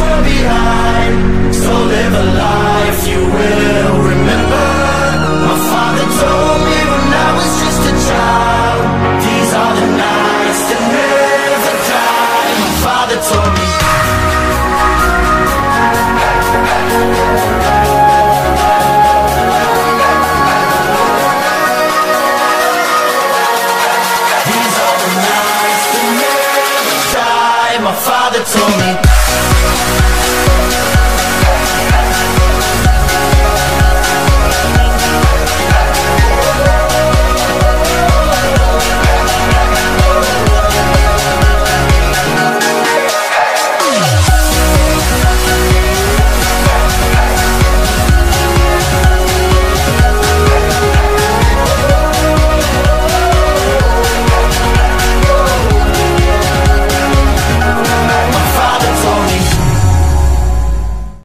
world behind. So live a life you will